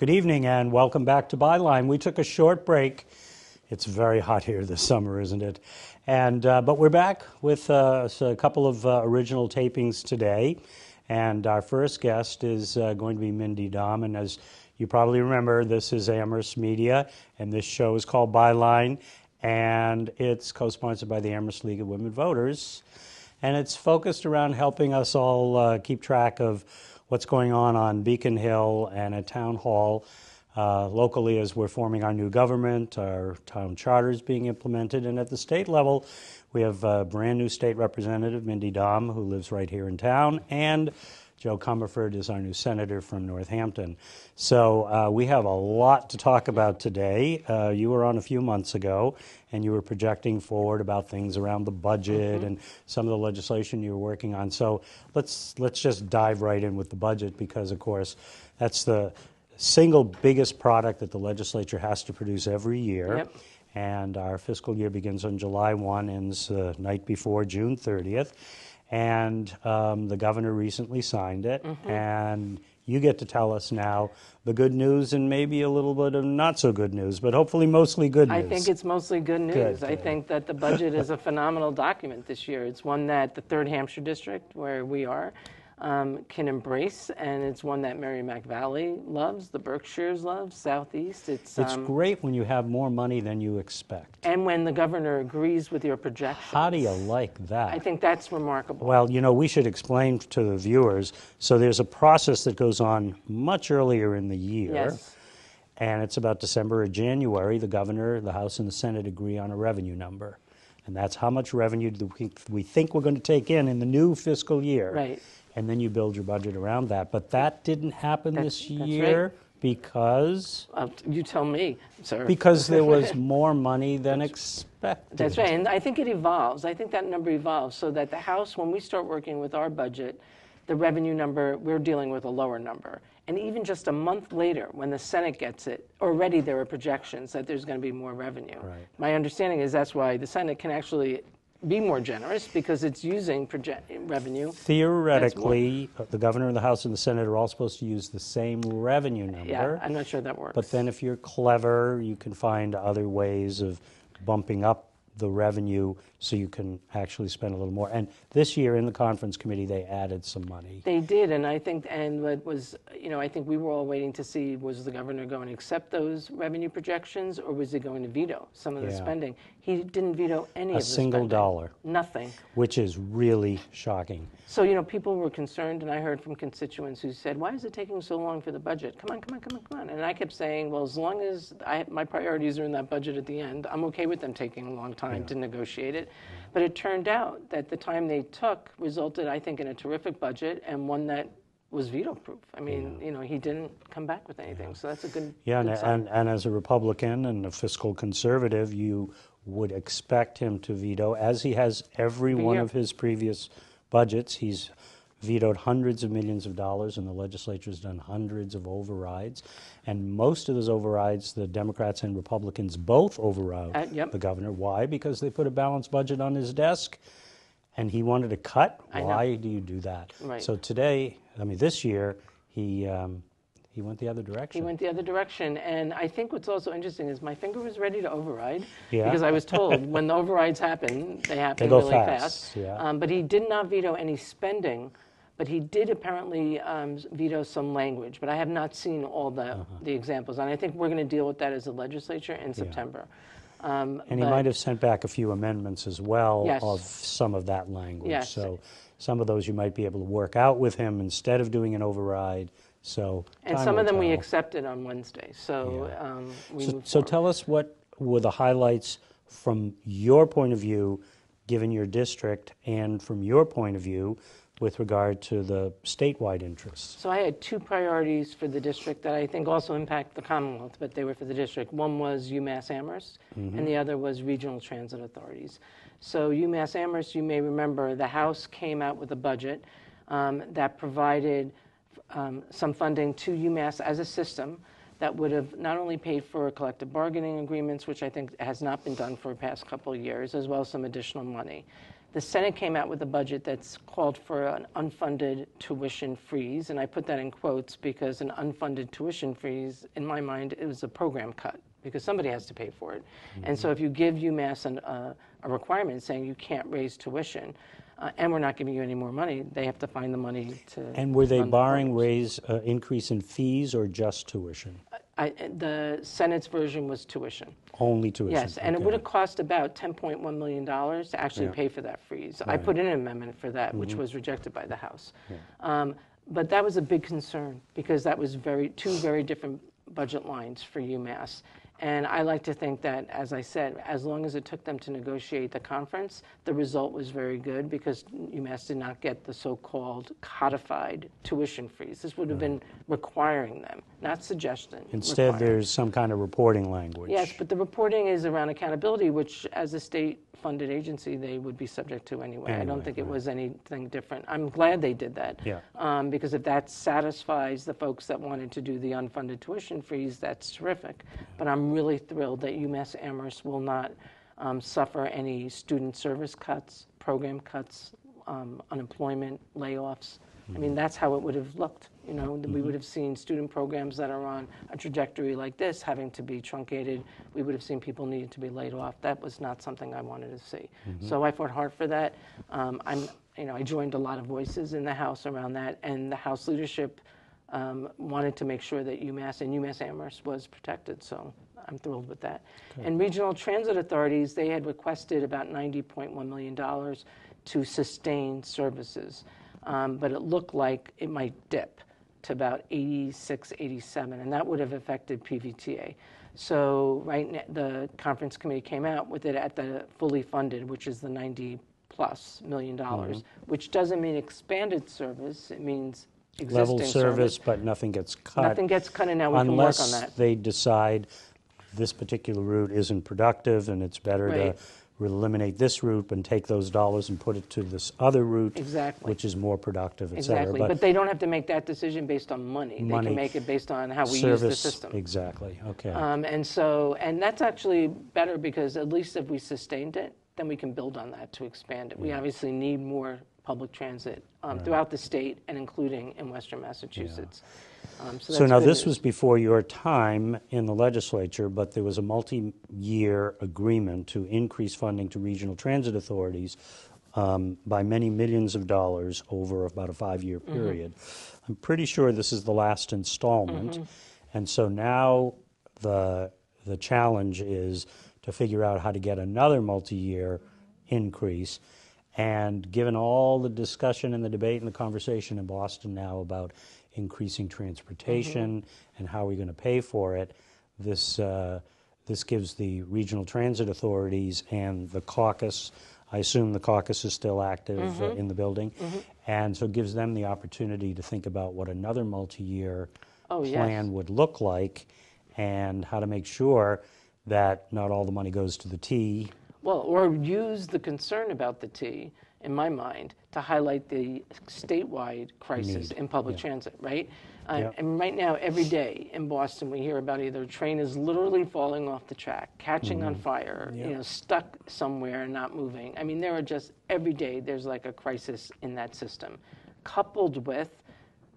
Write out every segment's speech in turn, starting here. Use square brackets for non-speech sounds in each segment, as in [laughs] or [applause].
Good evening and welcome back to Byline. We took a short break. It's very hot here this summer, isn't it? And uh, but we're back with uh, a couple of uh, original tapings today, and our first guest is uh, going to be Mindy Domb. And as you probably remember, this is Amherst Media, and this show is called Byline, and it's co-sponsored by the Amherst League of Women Voters, and it's focused around helping us all uh, keep track of what's going on on Beacon Hill and at Town Hall. Uh, locally, as we're forming our new government, our town charter is being implemented, and at the state level, we have a brand new state representative, Mindy Domb, who lives right here in town, and Jo Comerford is our new senator from Northampton. So uh, we have a lot to talk about today. Uh, you were on a few months ago, and you were projecting forward about things around the budget Mm-hmm. and some of the legislation you were working on. So let's let's just dive right in with the budget because, of course, that's the single biggest product that the legislature has to produce every year. Yep. And our fiscal year begins on July 1, ends the night before June 30th. And um, the governor recently signed it. Mm-hmm. And you get to tell us now the good news and maybe a little bit of not so good news, but hopefully mostly good news. I think it's mostly good news. Good, I good. think that the budget is a phenomenal document this year. It's one that the 3rd Hampshire District, where we are, um, can embrace, and it's one that Merrimack Valley loves, the Berkshires love, Southeast. It's, It's um, great when you have more money than you expect. and when the governor agrees with your projections. How do you like that? I think that's remarkable. Well, you know, we should explain to the viewers. So there's a process that goes on much earlier in the year. Yes. And it's about December or January. The governor, the House, and the Senate agree on a revenue number. And that's how much revenue do we, we think we're going to take in in the new fiscal year. Right. And then you build your budget around that. But that didn't happen That's- this that's right. year because Uh, you tell me, sir. because there was [laughs] more money than expected. That's right, and I think it evolves. I think that number evolves so that the House, when we start working with our budget, the revenue number, we're dealing with a lower number. And even just a month later, when the Senate gets it, already there are projections that there's going to be more revenue. Right. My understanding is that's why the Senate can actually be more generous because it's using project revenue. Theoretically, the governor, and the House, and the Senate are all supposed to use the same revenue number. Yeah, I'm not sure that works. But then, if you're clever, you can find other ways of bumping up the revenue so you can actually spend a little more. And this year in the conference committee, they added some money. They did, and I think, and what was, you know, I think we were all waiting to see was the governor going to accept those revenue projections, or was he going to veto some of the Yeah. spending? He didn't veto any A of the single spending. dollar. Nothing. Which is really shocking. So you know, people were concerned, and I heard from constituents who said, "Why is it taking so long for the budget? Come on, come on, come on, come on!" And I kept saying, "Well, as long as I, my priorities are in that budget at the end, I'm okay with them taking a long time to negotiate it." But it turned out that the time they took resulted, I think, in a terrific budget and one that was veto-proof. I mean, you know, he didn't come back with anything, so that's a good. Yeah, and, good sign. and, and as a Republican and a fiscal conservative, you would expect him to veto, as he has every one of his previous budgets. He's vetoed hundreds of millions of dollars, and the legislature has done hundreds of overrides. And most of those overrides, the Democrats and Republicans both overrode Uh, yep. the governor. Why? Because they put a balanced budget on his desk. And he wanted to cut. I know. Why do you do that? Right. So today, I mean, this year, he um, he went the other direction. He went the other direction. And I think what's also interesting is my finger was ready to override Yeah. because I was told [laughs] when the overrides happen, they happen go really fast, yeah. Um, but he did not veto any spending, but he did apparently um, veto some language. But I have not seen all the, Uh-huh. the examples. And I think we're going to deal with that as a legislature in September. Um, And he might have sent back a few amendments as well Yes. of some of that language. Yes. So some of those you might be able to work out with him instead of doing an override. So and some of them we accepted on Wednesday. So Yeah. um, we So, so tell us what were the highlights from your point of view, given your district, and from your point of view with regard to the statewide interests. So I had two priorities for the district that I think also impact the Commonwealth, but they were for the district. One was UMass Amherst, and the other was regional transit authorities. So UMass Amherst, you may remember, the House came out with a budget um, that provided um, some funding to UMass as a system that would have not only paid for collective bargaining agreements, which I think has not been done for the past couple of years, as well as some additional money. The Senate came out with a budget that's called for an unfunded tuition freeze, and I put that in quotes because an unfunded tuition freeze, in my mind, it was a program cut because somebody has to pay for it. And so if you give UMass an, uh, a requirement saying you can't raise tuition, uh, and we're not giving you any more money, they have to find the money to. And were they fund the barring raise, uh, increase in fees or just tuition? I, the Senate's version was tuition. Only tuition? Yes, and it would have cost about $10.1 million to actually Yeah. pay for that freeze. I Right. Mm-hmm. put in an amendment for that, which was rejected by the House. Um, But that was a big concern, because that was very, two very different budget lines for UMass. And I like to think that, as I said, as long as it took them to negotiate the conference, the result was very good, because UMass did not get the so-called codified tuition freeze. This would have been requiring them, not suggestion. Instead, requiring. there's some kind of reporting language. Yes, but the reporting is around accountability, which as a state-funded agency, they would be subject to anyway. I don't think it was anything different. I'm glad they did that. Yeah. Um, Because if that satisfies the folks that wanted to do the unfunded tuition freeze, that's terrific. But I'm really thrilled that UMass Amherst will not um, suffer any student service cuts, program cuts, um, unemployment, layoffs. I Mm-hmm. mean, that's how it would have looked, you know, that we would have seen student programs that are on a trajectory like this having to be truncated. We would have seen people needing to be laid off. That was not something I wanted to see. Mm-hmm. So I fought hard for that. Um, I'm, you know, I joined a lot of voices in the House around that, and the House leadership um, wanted to make sure that UMass and UMass Amherst was protected. So I'm thrilled with that. And regional transit authorities, they had requested about $90.1 million to sustain services, um, but it looked like it might dip to about 86, 87, and that would have affected PVTA. So right now, the conference committee came out with it at the fully funded, which is the 90 plus million dollars, which doesn't mean expanded service. It means existing Level service, but nothing gets cut. Nothing gets cut, and now we can work on Unless that. they decide this particular route isn't productive and it's better Right. to eliminate this route and take those dollars and put it to this other route. Exactly. Which is more productive, et cetera. Exactly, but they don't have to make that decision based on money. They Money. can make it based on how we use the service- system. Exactly, okay. Um, And so, and that's actually better because at least if we sustained it, then we can build on that to expand it. We obviously need more public transit um, throughout the state and including in western Massachusetts. Um, So that's now good this news. was before your time in the legislature, but there was a multi-year agreement to increase funding to regional transit authorities um, by many millions of dollars over about a five-year Mm-hmm. period. I'm pretty sure this is the last installment, Mm-hmm. and so now the the challenge is to figure out how to get another multi-year increase. And given all the discussion and the debate and the conversation in Boston now about increasing transportation and how are we're going to pay for it, this, uh, this gives the regional transit authorities and the caucus, I assume the caucus is still active uh, in the building, and so it gives them the opportunity to think about what another multi-year Oh, yes. plan would look like and how to make sure that not all the money goes to the T. Well, or use the concern about the T, in my mind, to highlight the statewide crisis Need, in public yeah. transit, right? Uh, Yep. And right now, every day in Boston, we hear about either a train is literally falling off the track, catching on fire, you know, stuck somewhere and not moving. I mean, there are just, every day, there's like a crisis in that system, coupled with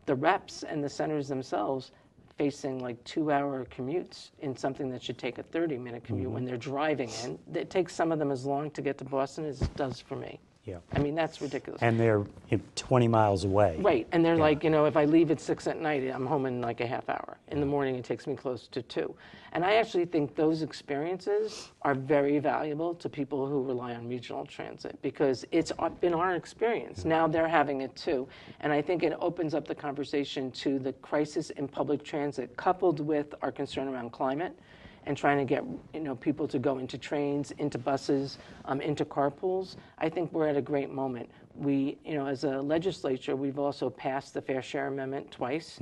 the reps and the centers themselves facing like two-hour commutes in something that should take a 30-minute commute Mm-hmm. when they're driving in. It takes some of them as long to get to Boston as it does for me. Yeah. I mean, that's ridiculous. And they're in 20 miles away. Right, and they're like, you know, if I leave at six at night, I'm home in like a half hour. In the morning, it takes me close to two. And I actually think those experiences are very valuable to people who rely on regional transit because it's been our experience. Mm-hmm. Now they're having it too. And I think it opens up the conversation to the crisis in public transit coupled with our concern around climate and trying to get you know people to go into trains, into buses, um, into carpools. I think we're at a great moment. We, you know, as a legislature, we've also passed the Fair Share Amendment twice,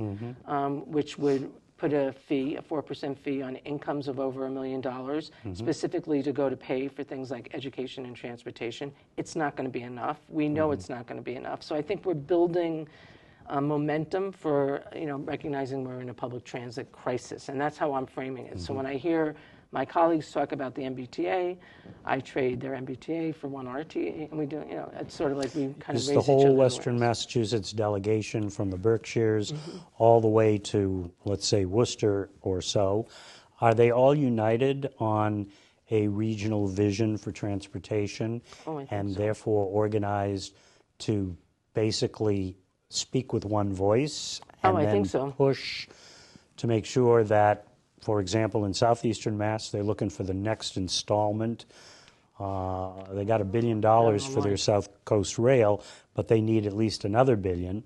um, which would put a fee, a four percent fee on incomes of over a million dollars, specifically to go to pay for things like education and transportation. It's not going to be enough. We know it's not going to be enough. So I think we're building uh, momentum for you know recognizing we're in a public transit crisis, and that's how I'm framing it. So when I hear my colleagues talk about the MBTA, I trade their MBTA for one RTA, and we do you know it's sort of like we kind Is of the whole Western. Massachusetts delegation from the Berkshires Mm-hmm. all the way to, let's say, Worcester or so, are they all united on a regional vision for transportation? Oh, And so. therefore organized to basically speak with one voice? Oh, and I then think so. push to make sure that, for example, in southeastern Mass, they're looking for the next installment. Uh, they got a billion dollars for their. South Coast Rail, but they need at least another billion.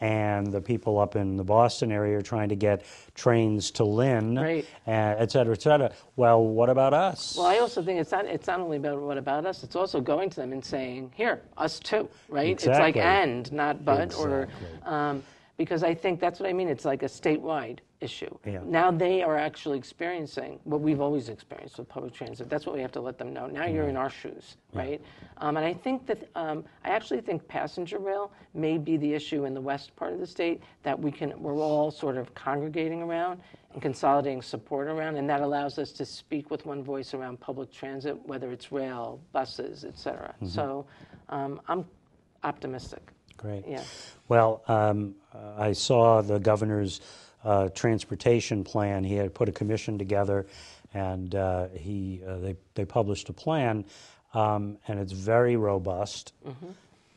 And the people up in the Boston area are trying to get trains to Lynn, Right. uh, et cetera, et cetera. Well, what about us? Well, I also think it's not it's not only about what about us. It's also going to them and saying, "Here, us too." Right? It's like Exactly. and, not but, or um, because I think that's what I mean. It's like a statewide issue. Yeah. Now they are actually experiencing what we've always experienced with public transit. That's what we have to let them know. Now you're in our shoes, right? Um, and I think that um, I actually think passenger rail may be the issue in the west part of the state that we can we're all sort of congregating around and consolidating support around, and that allows us to speak with one voice around public transit, whether it's rail, buses, et cetera. Mm-hmm. So um, I'm optimistic. Great. Yeah. Well, um, I saw the governor's uh, transportation plan. He had put a commission together, and uh, he uh, they they published a plan, um, and it's very robust.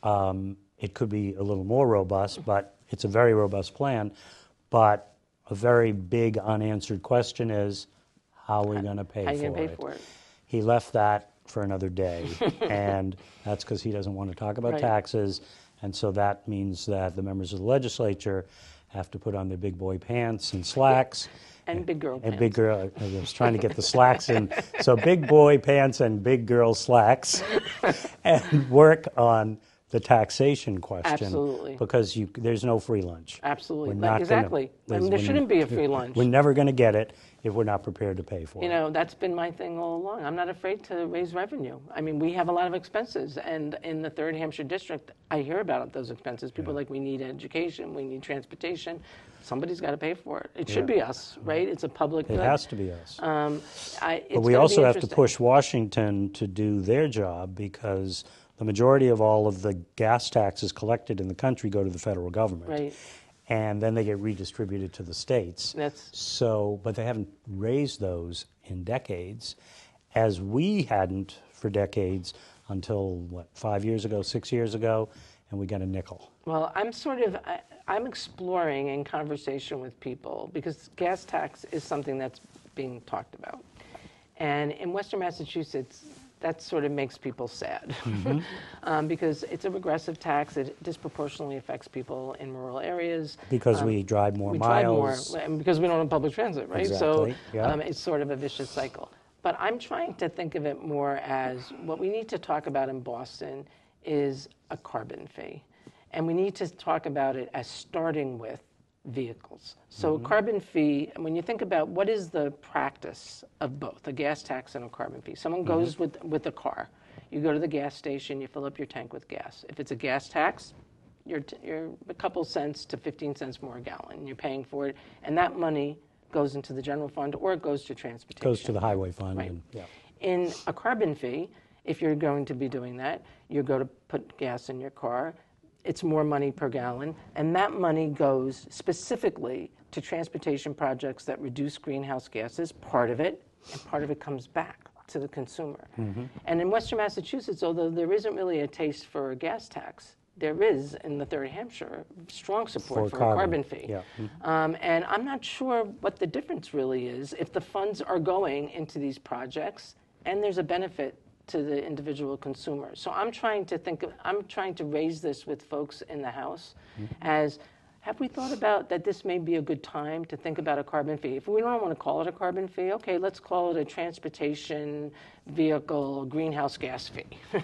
Um, it could be a little more robust, but it's a very robust plan. But a very big unanswered question is, how are we going to pay How for it? pay for it? He left that for another day, [laughs] and that's because he doesn't want to talk about Right. taxes. And so that means that the members of the legislature have to put on their big boy pants and slacks. And big girl And pants. big girl, I was trying to get the slacks in. So big boy pants and big girl slacks, [laughs] and work on the taxation question. Absolutely. Because you, there's no free lunch. Absolutely. Like, not gonna- exactly. I mean, there shouldn't be a free lunch. We're never going to get it if we're not prepared to pay for You it. You know, that's been my thing all along. I'm not afraid to raise revenue. I mean, we have a lot of expenses, and in the Third Hampshire District, I hear about those expenses. People are like, we need education, we need transportation. Somebody's got to pay for it. It should be us, right? It's a public It good. has to be us. Um, I, it's But we also have to push Washington to do their job because the majority of all of the gas taxes collected in the country go to the federal government. Right. And then they get redistributed to the states. That's So, but they haven't raised those in decades, as we hadn't for decades until, what, five years ago, six years ago, and we got a nickel. Well, I'm sort of I, I'm exploring in conversation with people because gas tax is something that's being talked about, and in Western Massachusetts, that sort of makes people sad [laughs] um, because it's a regressive tax. It disproportionately affects people in rural areas. Because Um, we drive more we drive more miles. and because we don't have public transit, right? Exactly, So yeah. um, it's sort of a vicious cycle. But I'm trying to think of it more as what we need to talk about in Boston is a carbon fee. And we need to talk about it as starting with vehicles. So Mm-hmm. a carbon fee, when you think about what is the practice of both, a gas tax and a carbon fee. Someone goes Mm-hmm. with, with a car. You go to the gas station, you fill up your tank with gas. If it's a gas tax, you're, t- you're a couple cents to 15 cents more a gallon. You're paying for it, and that money goes into the general fund or it goes to transportation. Goes to the highway fund. Right. And, yeah. In a carbon fee, if you're going to be doing that, you go to put gas in your car. It's more money per gallon, and that money goes specifically to transportation projects that reduce greenhouse gases. Part of it, and part of it comes back to the consumer. And in Western Massachusetts, although there isn't really a taste for a gas tax, there is in the Third Hampshire strong support For for, carbon, a carbon fee. yeah. Um, and I'm not sure what the difference really is if the funds are going into these projects and there's a benefit to the individual consumer. So I'm trying to think, of, I'm trying to raise this with folks in the House as have we thought about that this may be a good time to think about a carbon fee? If we don't want to call it a carbon fee, okay, let's call it a transportation vehicle greenhouse gas fee. [laughs]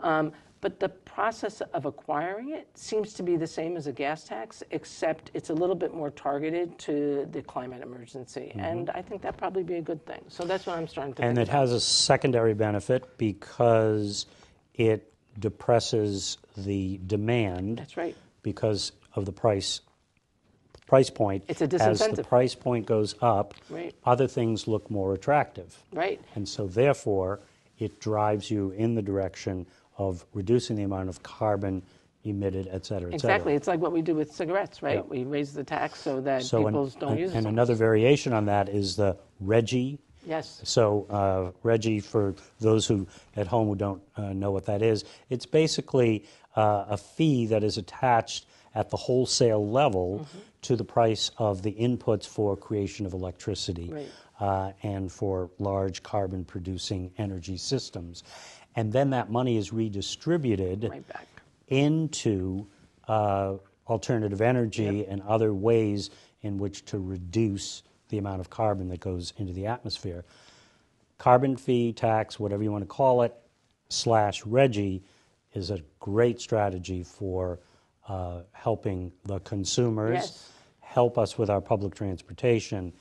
um, but the process of acquiring it seems to be the same as a gas tax, except it's a little bit more targeted to the climate emergency. Mm-hmm. And I think that'd probably be a good thing. So that's what I'm starting to think. And it about. has a secondary benefit because it depresses the demand. That's right. Because of the price price point. It's a disincentive. As the price point goes up, Right. other things look more attractive. Right. And so therefore, it drives you in the direction of reducing the amount of carbon emitted, et cetera, et cetera. Exactly. It's like what we do with cigarettes, right? Yeah. We raise the tax so that So, people don't use it. and another variation on that is the RGGI. Yes. So uh, RGGI, for those who at home who don't uh, know what that is, it's basically uh, a fee that is attached at the wholesale level Mm-hmm. to the price of the inputs for creation of electricity Right. uh, and for large carbon producing energy systems. And then that money is redistributed Right back. into uh, alternative energy and other ways in which to reduce the amount of carbon that goes into the atmosphere. Carbon fee, tax, whatever you want to call it, slash RGGI is a great strategy for uh, helping the consumers, Yes. help us with our public transportation,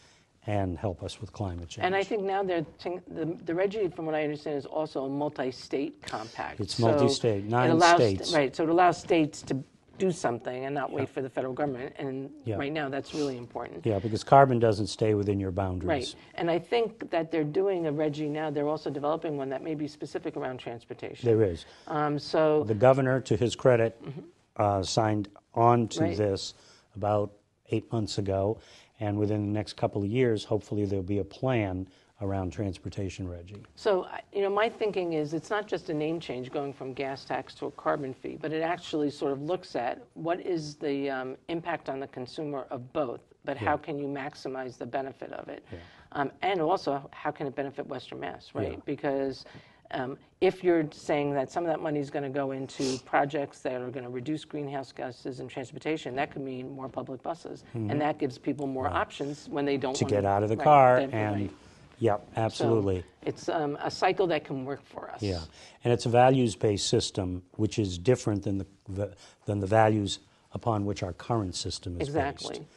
and help us with climate change. And I think now they're think, the the RGGI, from what I understand, is also a multi-state compact. It's So multi-state, nine allows- states. Right. So it allows states to do something and not wait for the federal government. And Yeah. right now, that's really important. yeah, because carbon doesn't stay within your boundaries. Right. And I think that they're doing a RGGI now. They're also developing one that may be specific around transportation. There is. Um, so The governor, to his credit, uh, signed on to Mm-hmm. Right. this about eight months ago, and within the next couple of years, hopefully there'll be a plan around transportation, RGGI. So, you know, my thinking is it's not just a name change going from gas tax to a carbon fee, but it actually sort of looks at what is the um, impact on the consumer of both, but how can you maximize the benefit of it? Um, and also, how can it benefit Western Mass, right? Yeah. Because um, if you're saying that some of that money is going to go into projects that are going to reduce greenhouse gases and transportation, that could mean more public buses. And that gives people more options when they don't Mm-hmm. To get out of the right, car and, right. yep, So absolutely. it's um, a cycle that can work for us. Yeah, and it's a values-based system, which is different than the, the than the values upon which our current system is based. Exactly. based.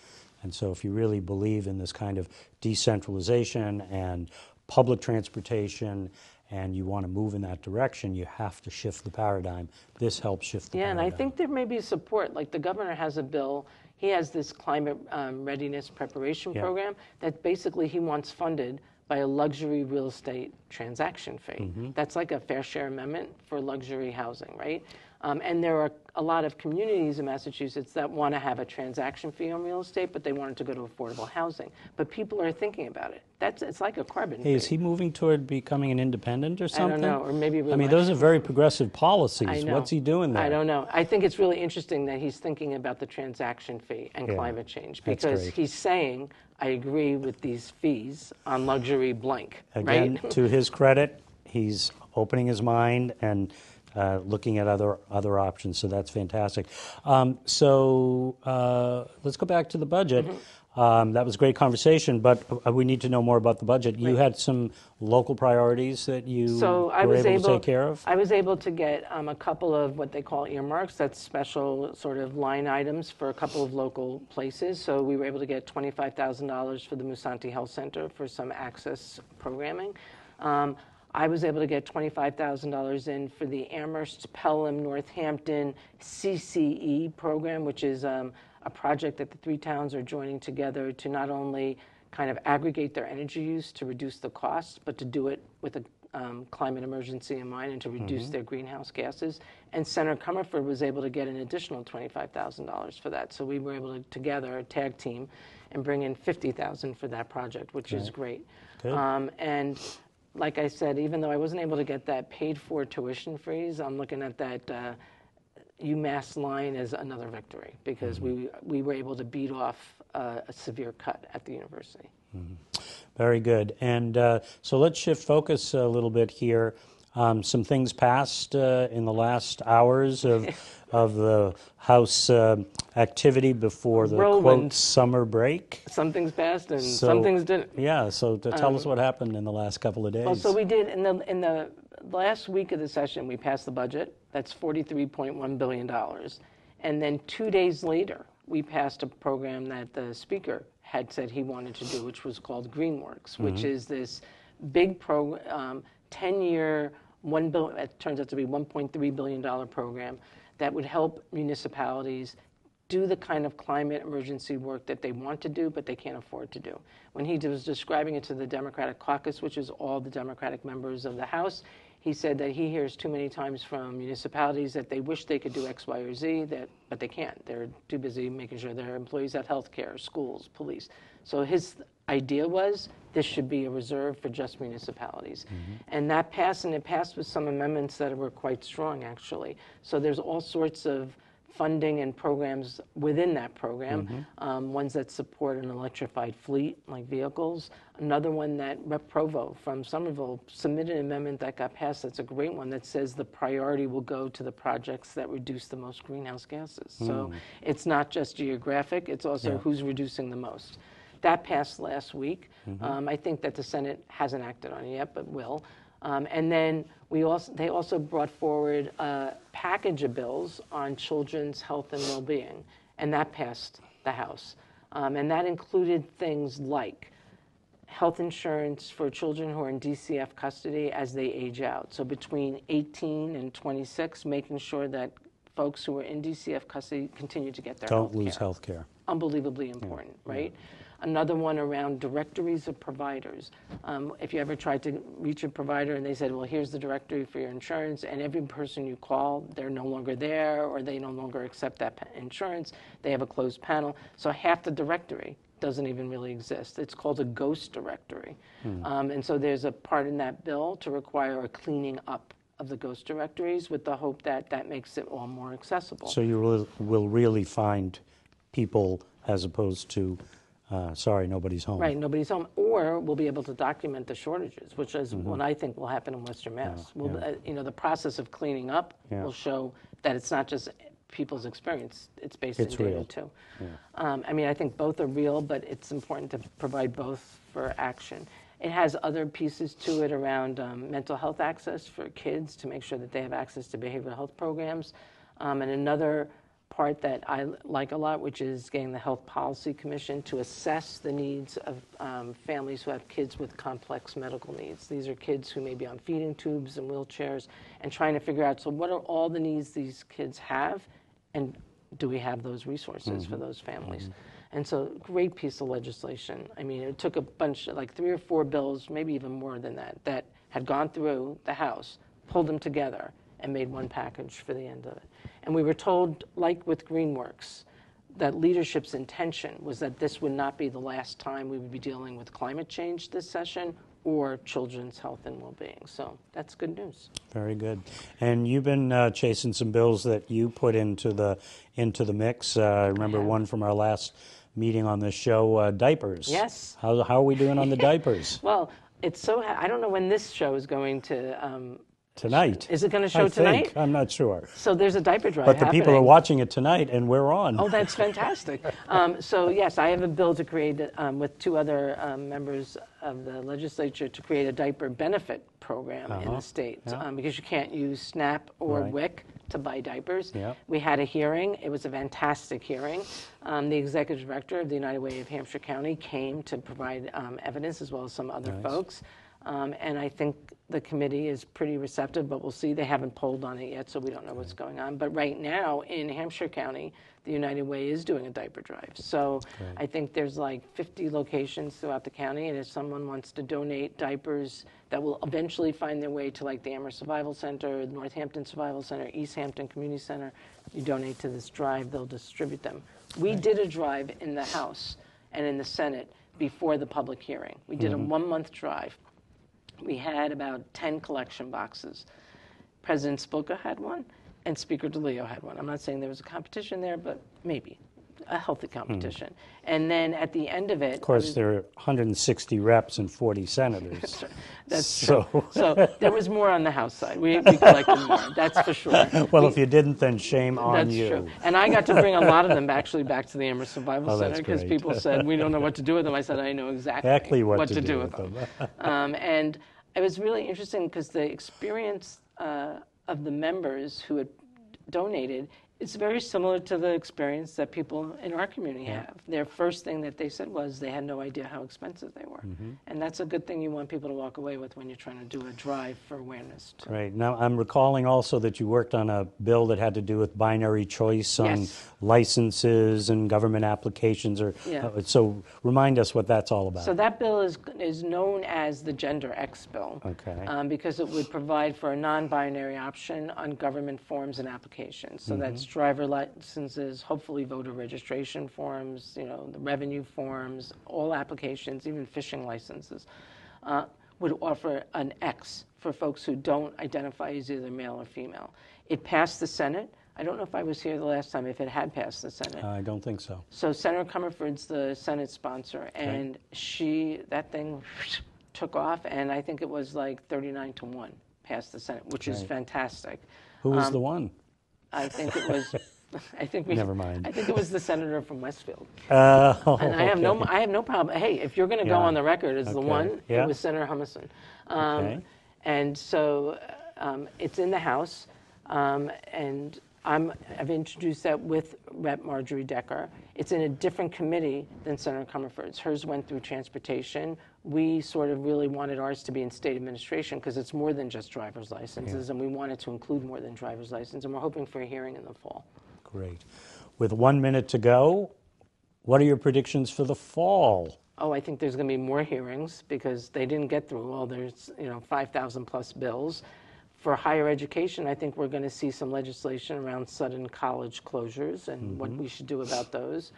And so, if you really believe in this kind of decentralization and public transportation, and you want to move in that direction, you have to shift the paradigm. This helps shift the Yeah, and. I think there may be support. Like the governor has a bill. He has this climate um, readiness preparation Yeah. program that basically he wants funded by a luxury real estate transaction fee. Mm-hmm. That's like a fair share amendment for luxury housing, right? Um, and there are a lot of communities in Massachusetts that want to have a transaction fee on real estate, but they want it to go to affordable housing. But people are thinking about it. That's it's like a carbon Hey, is he moving toward becoming an independent or something? I don't know, or maybe I mean, those are very progressive policies. I know. What's he doing there? I don't know. I think it's really interesting that he's thinking about the transaction fee and Yeah, climate change because he's saying, I agree with these fees on luxury blank, Again, right? to his credit, he's opening his mind and uh, looking at other other options. So that's fantastic. Um, so uh, let's go back to the budget. Mm-hmm. Um, that was a great conversation, but uh, we need to know more about the budget. You had some local priorities that you So I were was able, able, to take care of. I was able to get um, a couple of what they call earmarks. That's special sort of line items for a couple of local places. So we were able to get twenty-five thousand dollars for the Musanti Health Center for some access programming. Um, I was able to get twenty-five thousand dollars in for the Amherst, Pelham, Northampton CCE program, which is um, a project that the three towns are joining together to not only kind of aggregate their energy use to reduce the costs, but to do it with a um, climate emergency in mind and to reduce their greenhouse gases. And Senator Comerford was able to get an additional $25,000 for that. So we were able to together, a tag team, and bring in 50,000 for that project, which is great. Um, and like I said, even though I wasn't able to get that paid for tuition freeze, I'm looking at that uh, UMass line as another victory because we, we were able to beat off uh, a severe cut at the university. Very good. And uh, so let's shift focus a little bit here. Um, some things passed uh, in the last hours of [laughs] of the House uh, activity before the quote summer break. Some things passed and So- some things didn't. Yeah. So to tell us what happened in the last couple of days. Well, so we did in the in the last week of the session, we passed the budget. That's forty-three point one billion dollars, and then two days later, we passed a program that the speaker had said he wanted to do, which was called GreenWorks, which is this big pro, um, ten-year, one bill. It turns out to be one point three billion dollar program that would help municipalities do the kind of climate emergency work that they want to do, but they can't afford to do. When he was describing it to the Democratic caucus, which is all the Democratic members of the House, he said that he hears too many times from municipalities that they wish they could do X, Y, or Z, that, but they can't. They're too busy making sure their employees have health care, schools, police. So his idea was this should be a reserve for just municipalities. Mm-hmm. And that passed, and it passed with some amendments that were quite strong, actually. So there's all sorts of funding and programs within that program. Um, ones that support an electrified fleet, like vehicles. Another one that Rep. Provost from Somerville submitted an amendment that got passed. That's a great one that says the priority will go to the projects that reduce the most greenhouse gases. So it's not just geographic; it's also Yeah. who's reducing the most. That passed last week. Um, I think that the Senate hasn't acted on it yet, but will. Um, and then we also, they also brought forward a package of bills on children's health and well-being, and that passed the House. Um, and that included things like health insurance for children who are in DCF custody as they age out. So between 18 and 26, making sure that folks who are in DCF custody continue to get their Don't lose health care. unbelievably important, right? Another one around directories of providers. Um, if you ever tried to reach a provider and they said, well, here's the directory for your insurance, and every person you call, they're no longer there or they no longer accept that insurance, they have a closed panel. So half the directory doesn't even really exist. It's called a ghost directory. Um, and so there's a part in that bill to require a cleaning up of the ghost directories with the hope that that makes it all more accessible. So you will really find people as opposed to, uh, sorry, nobody's home. Right, nobody's home, or we'll be able to document the shortages, which is Mm-hmm. what I think will happen in Western Mass. We'll, uh, you know, the process of cleaning up Yeah. will show that it's not just people's experience; it's based in It's data real. too. Um, I mean, I think both are real, but it's important to provide both for action. It has other pieces to it around um, mental health access for kids to make sure that they have access to behavioral health programs, um, and another part that I like a lot, which is getting the Health Policy Commission to assess the needs of um, families who have kids with complex medical needs. These are kids who may be on feeding tubes and wheelchairs, and trying to figure out so what are all the needs these kids have, and do we have those resources for those families? And so, great piece of legislation. I mean, it took a bunch, like three or four bills, maybe even more than that, that had gone through the House, pulled them together, and made one package for the end of it. And we were told, like with Greenworks, that leadership's intention was that this would not be the last time we would be dealing with climate change this session or children's health and well-being. So that's good news. Very good. And you've been uh, chasing some bills that you put into the into the mix. Uh, I remember have. one from our last meeting on this show, uh, diapers. Yes. How, how are we doing on the [laughs] diapers Well, it's so. Ha- I don't know when this show is going to. Um, tonight? Is it gonna show I think. tonight? I'm not sure. so there's a diaper drive But the people are watching it tonight, and we're on. Oh, that's fantastic. [laughs] Um, so yes, I have a bill to create um, with two other um, members of the legislature to create a diaper benefit program in the state Uh-huh. Yeah. um, because you can't use SNAP or Right. WIC to buy diapers. Yeah. We had a hearing. It was a fantastic hearing. Um, the executive director of the United Way of Hampshire County came to provide um, evidence as well as some other Nice. folks. Um, and I think the committee is pretty receptive, but we'll see. They haven't polled on it yet, so we don't know what's going on. But right now in Hampshire County, the United Way is doing a diaper drive. So I think there's like 50 locations throughout the county, and if someone wants to donate diapers that will eventually find their way to like the Amherst Survival Center, Northampton Survival Center, Easthampton Community Center, you donate to this drive, they'll distribute them. We did a drive in the House and in the Senate before the public hearing. We did a mm-hmm. one-month drive we had about 10 collection boxes. President Spilka had one, and Speaker DeLeo had one. I'm not saying there was a competition there, but maybe a healthy competition. And then at the end of it, Of course, there are 160 reps and 40 senators. [laughs] that's so- true. So there was more on the House side. We, we collected more, that's for sure. [laughs] well, if you didn't, then shame on That's you. That's true. And I got to bring a lot of them actually back to the Amherst [laughs] Survival Oh, Center because people said, we don't know what to do with them. I said, I know exactly, Exactly what, to, do, with them. um, and it was really interesting because the experience uh, of the members who had donated It's very similar to the experience that people in our community have. Their first thing that they said was they had no idea how expensive they were. Mm-hmm. And that's a good thing you want people to walk away with when you're trying to do a drive for awareness. too. Right. Now, I'm recalling also that you worked on a bill that had to do with binary choice on Yes. licenses and government applications. Or Yeah. uh, so, remind us what that's all about. So that bill is, is known as the Gender X Bill. Okay. um, because it would provide for a non-binary option on government forms and applications. So Mm-hmm. that's driver licenses, hopefully voter registration forms, you know, the revenue forms, all applications, even fishing licenses, uh, would offer an X for folks who don't identify as either male or female. It passed the Senate. I don't know if I was here the last time, if it had passed the Senate. I don't think so. So Senator Comerford's the Senate sponsor, and she, that thing took off, and I think it was like 39 to 1 passed the Senate, which is fantastic. Who was Um, the one? I think it was, I think we. Never mind. I think it was the senator from Westfield. Uh, [laughs] And I have no. I have no problem. Hey, if you're going to go Yeah. on the record as the one, Yeah. it was Senator Humason. Um, Okay. And so um, it's in the House, um, and I'm, I've introduced that with Rep. Marjorie Decker. It's in a different committee than Senator Comerford's. Hers went through transportation. We sort of really wanted ours to be in state administration because it's more than just driver's licenses, and we wanted to include more than driver's license, and we're hoping for a hearing in the fall. Great. With one minute to go, what are your predictions for the fall? Oh, I think there's going to be more hearings because they didn't get through all there's you know 5,000 plus bills. For higher education, I think we're going to see some legislation around sudden college closures and what Mm-hmm. we should do about those.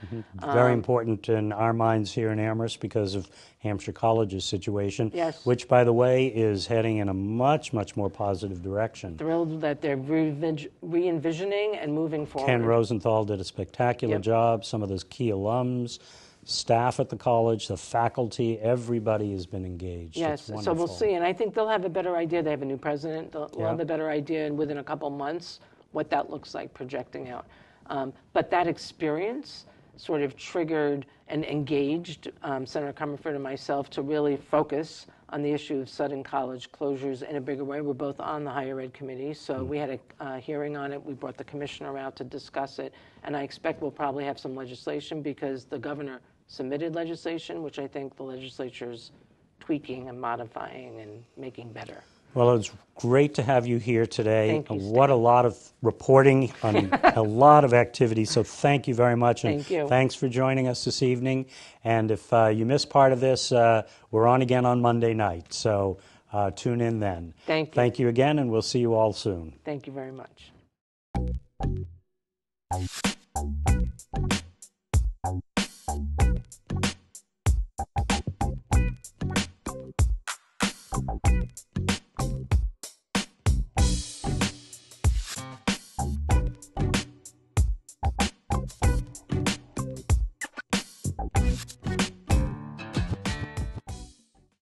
Very important in our minds here in Amherst because of Hampshire College's situation, Yes. which, by the way, is heading in a much, much more positive direction. Thrilled that they're re envisioning and moving forward. Ken Rosenthal did a spectacular Yep. job. Some of those key alums, staff at the college, the faculty, everybody has been engaged. Yes, so we'll see, and I think they'll have a better idea. They have a new president. They'll Yeah. have a better idea, and within a couple months, what that looks like projecting out. Um, but that experience sort of triggered and engaged um, Senator Comerford and myself to really focus on the issue of sudden college closures in a bigger way. We're both on the higher ed committee, so we had a uh, hearing on it. We brought the commissioner out to discuss it, and I expect we'll probably have some legislation because the governor submitted legislation, which I think the legislature's tweaking and modifying and making better. Well, it's great to have you here today. Thank you, What a lot of reporting on [laughs] a lot of activity. So thank you very much. And Thank you. Thanks for joining us this evening. And if uh, you missed part of this, uh, we're on again on Monday night. So uh, tune in then. Thank you. Thank you again, and we'll see you all soon. Thank you very much.